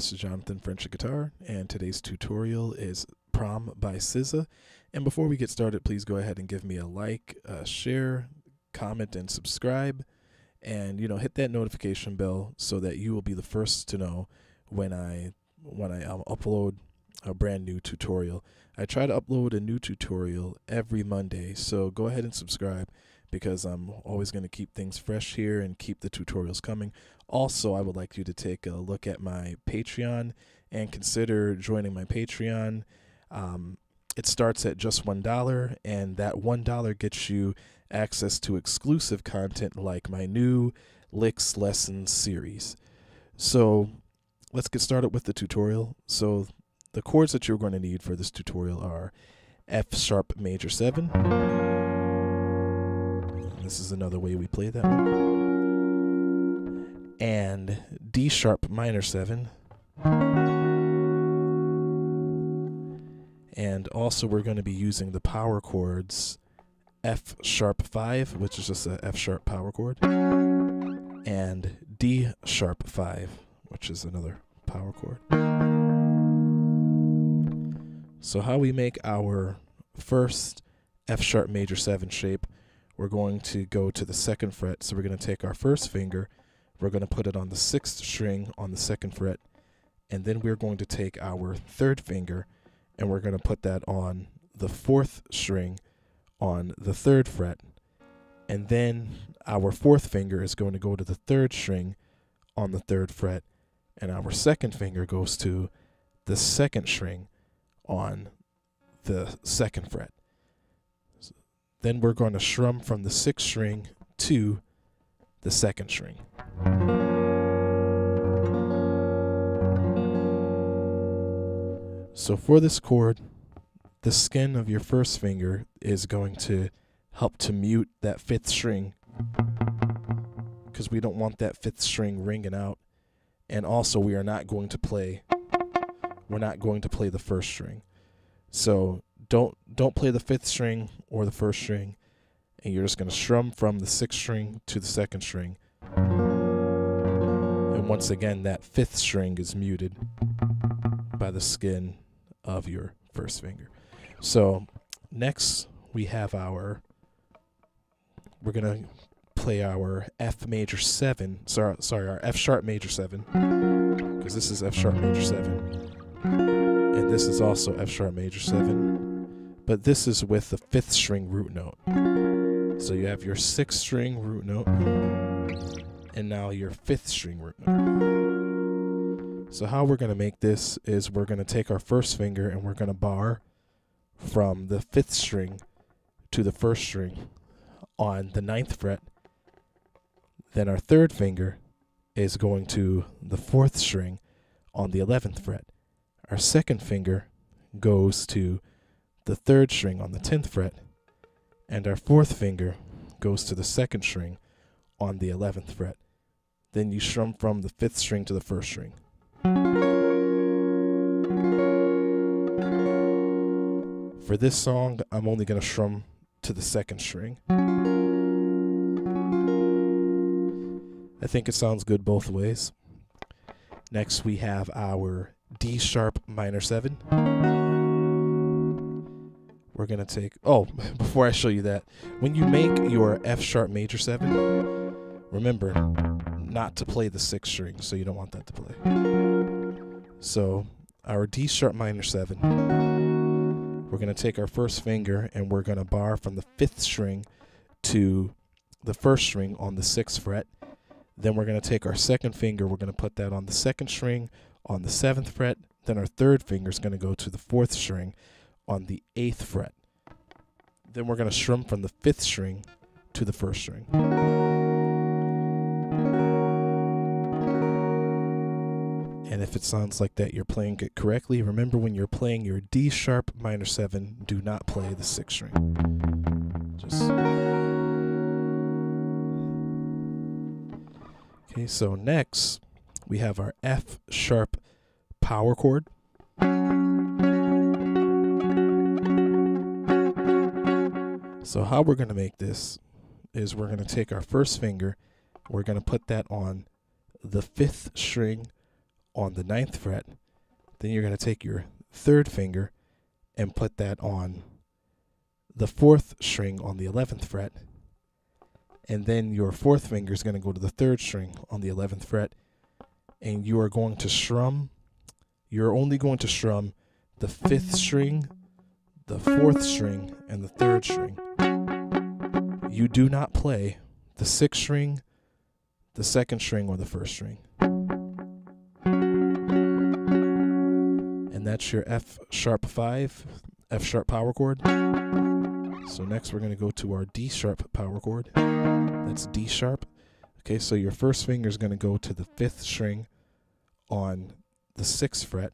This is Jonathan French at Guitar, and today's tutorial is Prom by SZA. And before we get started, please go ahead and give me a like, a share, comment, and subscribe. And you know, hit that notification bell so that you will be the first to know when I when I um, upload a brand new tutorial. I try to upload a new tutorial every Monday, so go ahead and subscribe because I'm always going to keep things fresh here and keep the tutorials coming. Also, I would like you to take a look at my Patreon and consider joining my Patreon. Um, it starts at just $1, and that $1 gets you access to exclusive content like my new Licks Lessons series. So, let's get started with the tutorial. So, the chords that you're going to need for this tutorial are F sharp major 7. This is another way we play that one and D sharp minor 7. And also we're going to be using the power chords F sharp 5, which is just a F sharp power chord, and D sharp 5, which is another power chord. So how we make our first F sharp major 7 shape, we're going to go to the second fret. So we're going to take our first finger we're going to put it on the sixth string on the second fret, and then we're going to take our third finger and we're going to put that on the fourth string on the third fret. And then our fourth finger is going to go to the third string on the third fret, and our second finger goes to the second string on the second fret. Then we're going to strum from the sixth string to the second string. So for this chord, the skin of your first finger is going to help to mute that fifth string because we don't want that fifth string ringing out. And also we are not going to play we're not going to play the first string. So don't don't play the fifth string or the first string and you're just going to strum from the sixth string to the second string. And once again, that fifth string is muted by the skin of your first finger. So next we have our, we're going to play our F major 7, sorry, sorry, our F sharp major 7, because this is F sharp major 7. And this is also F sharp major 7, but this is with the fifth string root note. So you have your sixth string root note, and now your fifth string root note. So how we're going to make this is we're going to take our first finger and we're going to bar from the fifth string to the first string on the ninth fret. Then our third finger is going to the fourth string on the 11th fret. Our second finger goes to the third string on the 10th fret and our fourth finger goes to the second string on the 11th fret. Then you strum from the fifth string to the first string. For this song, I'm only going to strum to the second string. I think it sounds good both ways. Next, we have our D sharp minor 7 we're going to take, oh, before I show you that, when you make your F sharp major 7, remember not to play the sixth string, so you don't want that to play. So our D sharp minor 7, we're going to take our first finger and we're going to bar from the fifth string to the first string on the sixth fret. Then we're going to take our second finger, we're going to put that on the second string on the seventh fret. Then our third finger is going to go to the fourth string on the eighth fret. Then we're going to strum from the fifth string to the first string. And if it sounds like that you're playing it correctly, remember when you're playing your D sharp minor 7, do not play the sixth string. Just Okay, so next we have our F sharp power chord. So how we're going to make this is we're going to take our first finger, we're going to put that on the fifth string on the ninth fret. Then you're going to take your third finger and put that on the fourth string on the 11th fret. And then your fourth finger is going to go to the third string on the 11th fret. And you are going to strum, you're only going to strum the fifth string, the fourth string, and the third string. You do not play the sixth string, the second string, or the first string. And that's your F sharp 5, F sharp power chord. So next we're going to go to our D sharp power chord. That's D sharp. Okay, so your first finger is going to go to the fifth string on the sixth fret,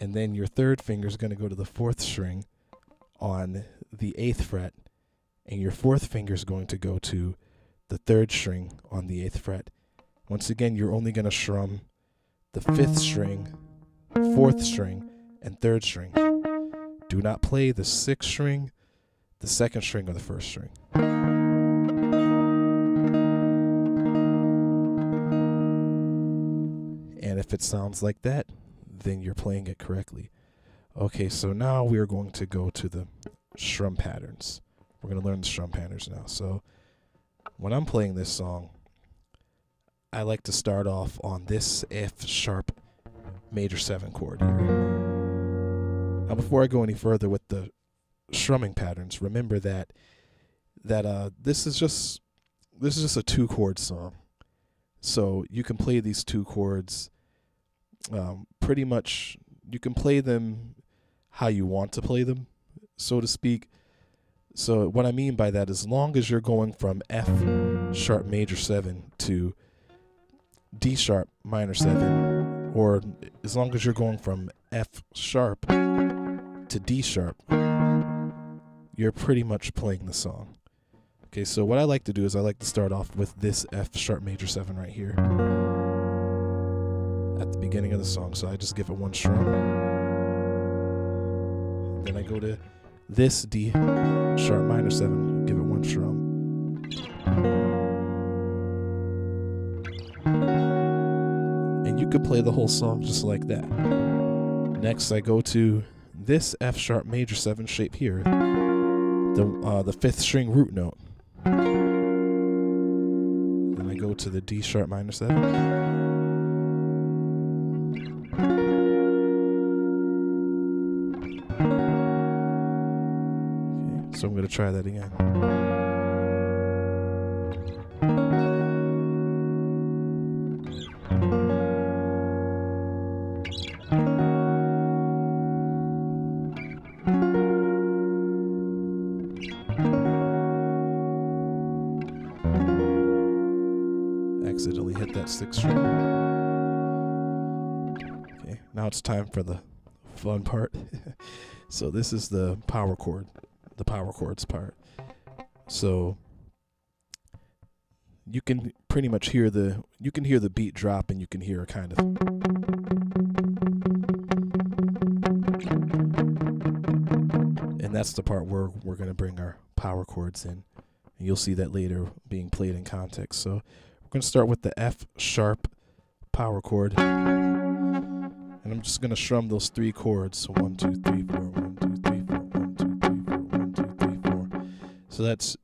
and then your third finger is going to go to the fourth string on the eighth fret, and your fourth finger is going to go to the third string on the eighth fret. Once again, you're only going to strum the fifth string, fourth string, and third string. Do not play the sixth string, the second string, or the first string. And if it sounds like that, then you're playing it correctly. Okay, so now we are going to go to the strum patterns. We're going to learn the strum patterns now. So when I'm playing this song, I like to start off on this F sharp major 7 chord here. Now before I go any further with the strumming patterns, remember that that uh this is just this is just a two chord song. So you can play these two chords um, pretty much you can play them how you want to play them, so to speak. So what I mean by that is, as long as you're going from F sharp major seven to D sharp minor seven, or as long as you're going from F sharp to D sharp, you're pretty much playing the song. Okay, so what I like to do is I like to start off with this F sharp major seven right here at the beginning of the song. So I just give it one strum. Then I go to this D sharp minor seven, give it one strum. And you could play the whole song just like that. Next, I go to this F sharp major seven shape here, the uh, the fifth string root note. Then I go to the D sharp minor seven. So I'm going to try that again. Accidentally hit that sixth string. Okay, now it's time for the fun part. so this is the power chord the power chords part. So you can pretty much hear the you can hear the beat drop and you can hear a kind of and that's the part where we're going to bring our power chords in. And you'll see that later being played in context. So we're going to start with the f sharp power chord. And i'm just going to strum those three chords. So one two three four one so that's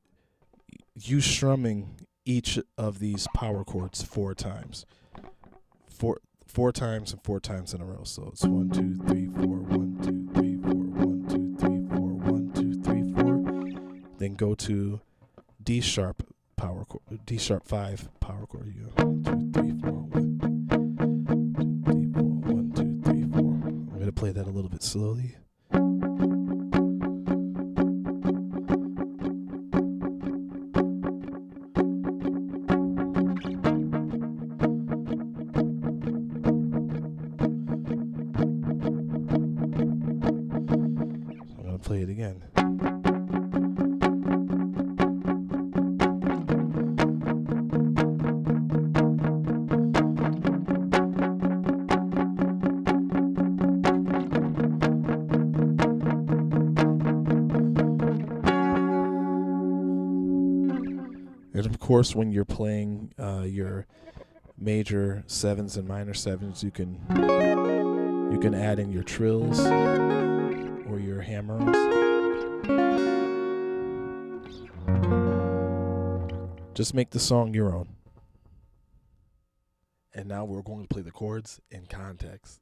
you strumming each of these power chords four times. Four four times and four times in a row. So it's one, two, three, four, one, two, three, four, one, two, three, four, one, two, three, four. Then go to D sharp power chord D sharp five power chord. You go. I'm gonna play that a little bit slowly. play it again. And of course, when you're playing uh, your major sevens and minor sevens, you can you can add in your trills your hammer. Just make the song your own. And now we're going to play the chords in context.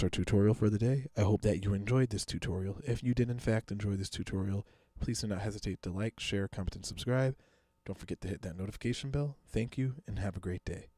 that's our tutorial for the day. I hope that you enjoyed this tutorial. If you did in fact enjoy this tutorial, please do not hesitate to like, share, comment, and subscribe. Don't forget to hit that notification bell. Thank you and have a great day.